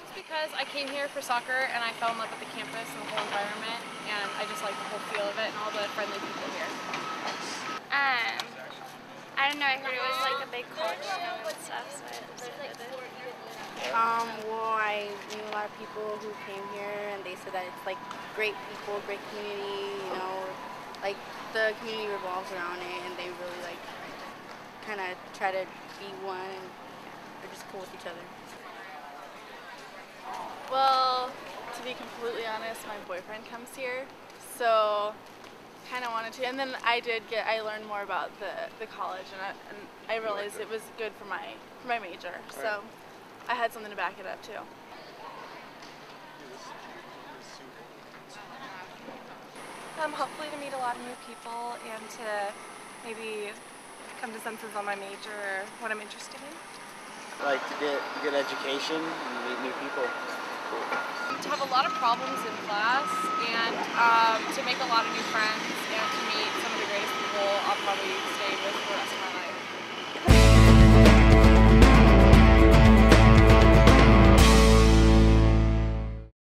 Just because I came here for soccer and I fell in love with the campus and the whole environment and I just like the whole feel of it and all the friendly people here. Um, I don't know, I heard it was like a big college and stuff, so I just Um, well, I knew a lot of people who came here and they said that it's like great people, great community, you know, like the community revolves around it and they really like try to be one, and they're just cool with each other. Well, to be completely honest, my boyfriend comes here, so kind of wanted to. And then I did get, I learned more about the, the college, and I, and I realized it was good for my for my major. So I had something to back it up too. Um, hopefully to meet a lot of new people and to maybe come to senses on my major or what I'm interested in. like to get a good education and meet new people. To have a lot of problems in class and um, to make a lot of new friends